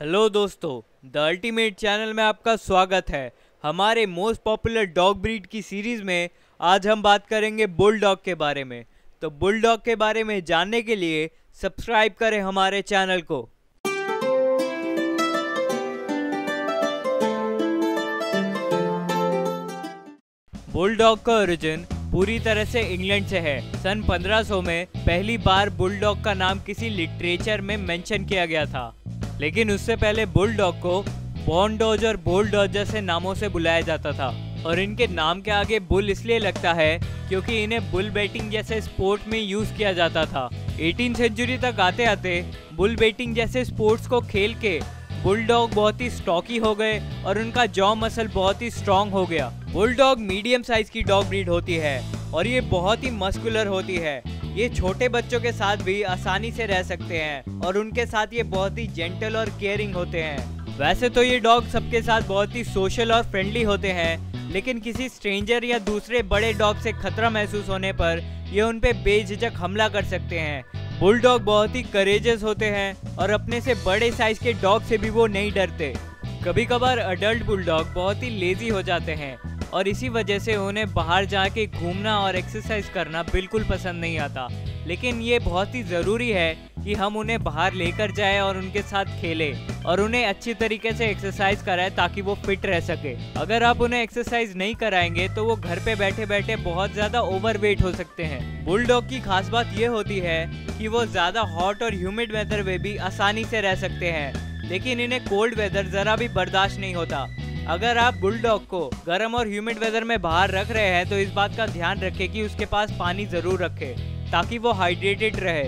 Hello दोस्तों, the ultimate channel में आपका स्वागत है। हमारे मोस्ट पॉपुलर डॉग ब्रीड की सीरीज़ में आज हम बात करेंगे बुल डॉग के बारे में। तो बुल डॉग के बारे में जानने के लिए सब्सक्राइब करें हमारे चैनल को। बुलडॉग का ओरिजिन पूरी तरह से इंग्लैंड से है। सन 1500 में पहली बार बुलडॉग का नाम किसी लिटरेचर में मेंशन किया गया था। लेकिन उससे पहले बुलडॉग को बॉन्डोज और बुलडॉज जैसे नामों से बुलाया जाता था। और इनके नाम के आगे बुल इसलिए लगता है क्योंकि इन्हें बुल बेटिंग जैसे स्पोर्ट में यूज़ किया जाता था। 18 सेंचुरी तक आते आते बुल बेटिंग जैसे स्पोर्ट्स को खेल के बुलडॉग बहुत ही स्टॉकी हो गए और उनका जॉ मसल बहुत ही स्ट्रॉन्ग हो गया। बुलडॉग मीडियम साइज़ की डॉग ब्रीड होती है और ये बहुत ही मस्कुलर होती है। ये छोटे बच्चों के साथ भी आसानी से रह सकते हैं और उनके साथ ये बहुत ही जेंटल और केयरिंग होते हैं। वैसे तो ये डॉग सबके साथ बहुत ही सोशल और फ्रेंडली होते हैं, लेकिन किसी स्ट्रेंजर या दूसरे बड़े डॉग से खतरा महसूस होने पर ये उन पे बेझिझक हमला कर सकते हैं। बुलडॉग बहुत ही करेजस होते हैं और अपने से बड़े साइज़ के डॉग से भी वो नहीं डरते। कभी कभार अडल्ट बुलडॉग बहुत ही लेजी हो जाते हैं और इसी वजह से उन्हें बाहर जाके घूमना और एक्सरसाइज करना बिल्कुल पसंद नहीं आता। लेकिन ये बहुत ही ज़रूरी है कि हम उन्हें बाहर लेकर जाए और उनके साथ खेले और उन्हें अच्छी तरीके से एक्सरसाइज कराए ताकि वो फिट रह सके। अगर आप उन्हें एक्सरसाइज नहीं कराएँगे तो वो घर पे बैठे बैठे बहुत ज़्यादा ओवर वेट हो सकते हैं। बुलडॉग की खास बात ये होती है कि वो ज़्यादा हॉट और ह्यूमिड वेदर में भी आसानी से रह सकते हैं। लेकिन इन्हें कोल्ड वेदर ज़रा भी बर्दाश्त नहीं होता। अगर आप बुलडॉग को गर्म और ह्यूमिड वेदर में बाहर रख रहे हैं तो इस बात का ध्यान रखें कि उसके पास पानी ज़रूर रखें, ताकि वो हाइड्रेटेड रहे।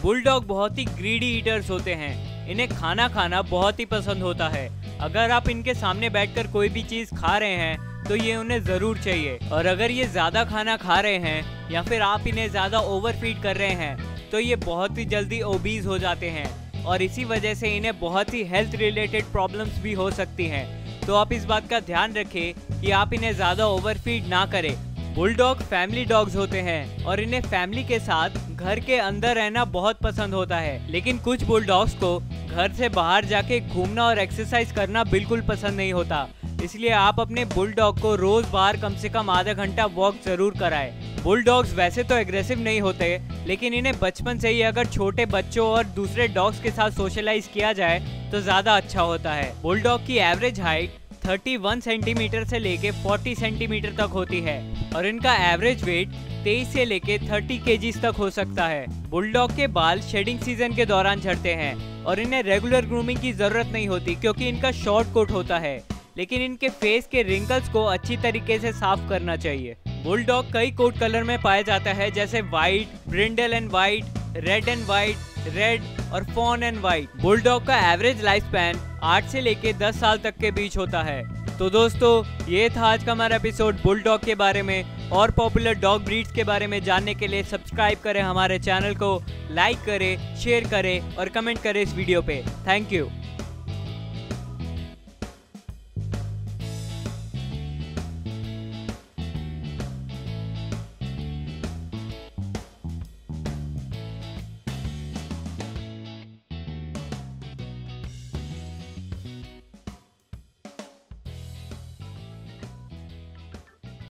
बुलडॉग बहुत ही ग्रीडी ईटर्स होते हैं। इन्हें खाना खाना बहुत ही पसंद होता है। अगर आप इनके सामने बैठकर कोई भी चीज़ खा रहे हैं तो ये उन्हें ज़रूर चाहिए। और अगर ये ज़्यादा खाना खा रहे हैं, या फिर आप इन्हें ज़्यादा ओवरफीड कर रहे हैं तो ये बहुत ही जल्दी ओबीज हो जाते हैं। और इसी वजह से इन्हें बहुत ही हेल्थ रिलेटेड प्रॉब्लम्स भी हो सकती हैं। तो आप इस बात का ध्यान रखें कि आप इन्हें ज़्यादा ओवरफीड ना करें। बुलडॉग फैमिली डॉग्स होते हैं और इन्हें फैमिली के साथ घर के अंदर रहना बहुत पसंद होता है। लेकिन कुछ बुलडॉग्स को घर से बाहर जाके घूमना और एक्सरसाइज करना बिल्कुल पसंद नहीं होता इसलिए आप अपने बुलडॉग को रोज बाहर कम से कम आधा घंटा वॉक ज़रूर कराएँ। बुलडॉग्स वैसे तो एग्रेसिव नहीं होते, लेकिन इन्हें बचपन से ही अगर छोटे बच्चों और दूसरे डॉग्स के साथ सोशलाइज किया जाए तो ज़्यादा अच्छा होता है बुलडॉग की एवरेज हाइट 31 सेंटीमीटर से लेके 40 सेंटीमीटर तक होती है और इनका एवरेज वेट 23 से लेके 30 केजीज तक हो सकता है। बुलडॉग के बाल शेडिंग सीज़न के दौरान झड़ते हैं और इन्हें रेगुलर ग्रूमिंग की ज़रूरत नहीं होती क्योंकि इनका शॉर्ट कोट होता है। लेकिन इनके फेस के रिंकल्स को अच्छी तरीके से साफ़ करना चाहिए। बुलडॉग कई कोट कलर में पाया जाता है, जैसे white brindle and white red and white red और फ़ोन एंड व्हाइट बुलडॉग का एवरेज लाइफ स्पैन आठ से लेके दस साल तक के बीच होता है। तो दोस्तों, ये था आज का हमारा एपिसोड बुलडॉग के बारे में। और पॉपुलर डॉग ब्रीड्स के बारे में जानने के लिए सब्सक्राइब करें हमारे चैनल को, लाइक करें, शेयर करें और कमेंट करें इस वीडियो पे। Thank you.